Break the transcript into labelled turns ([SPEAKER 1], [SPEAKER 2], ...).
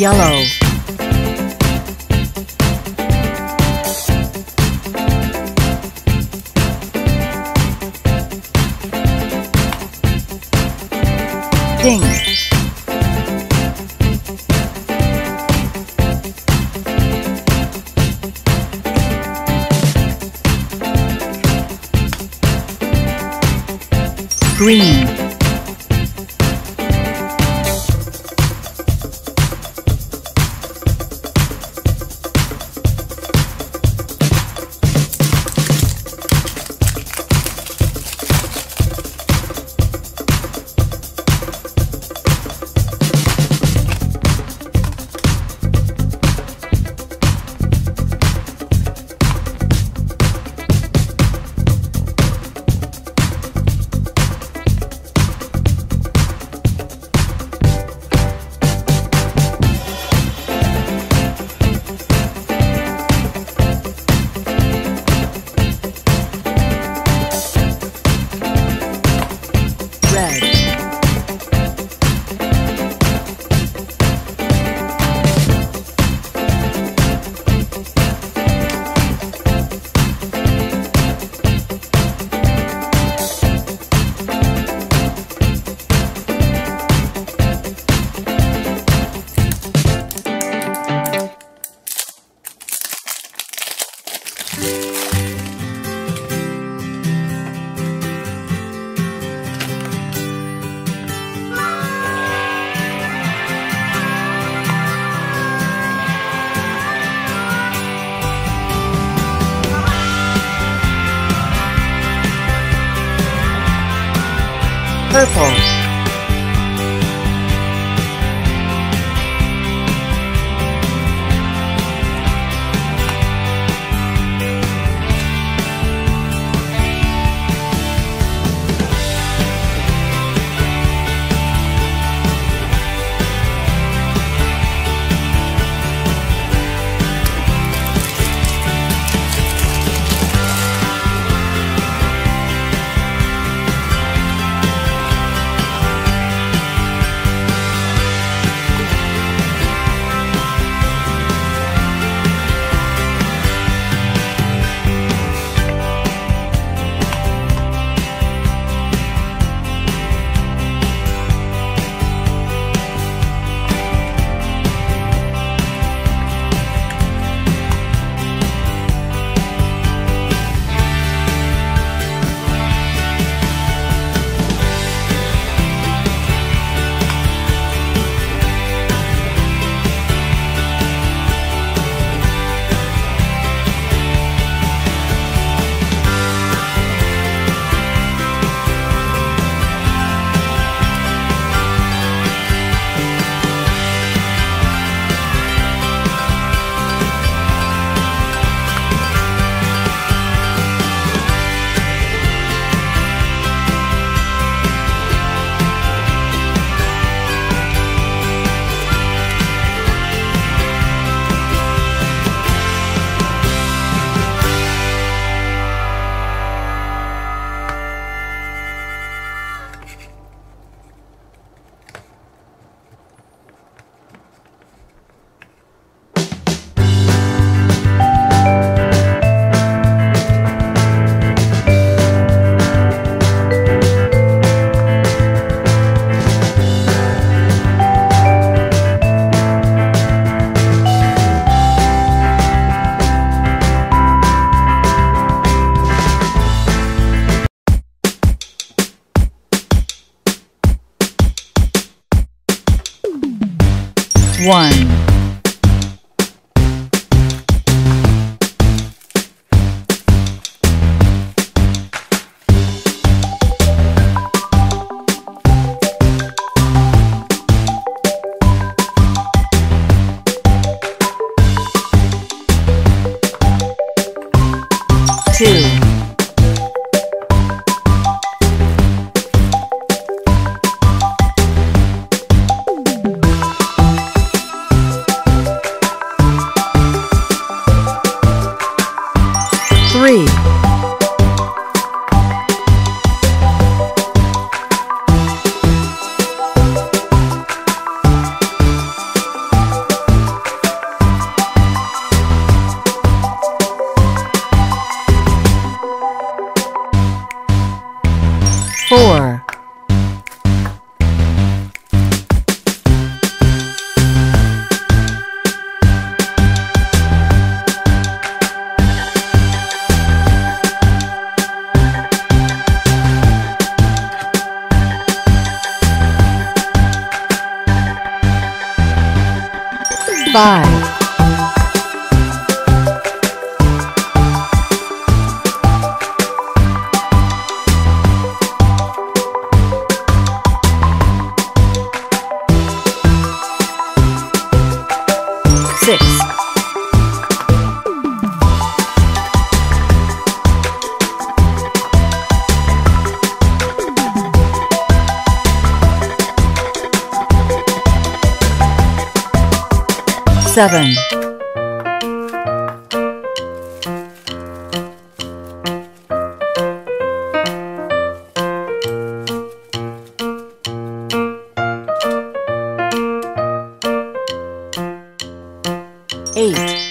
[SPEAKER 1] yellow. Pink green 슬퍼 Three. Five. Six. Seven. Eight.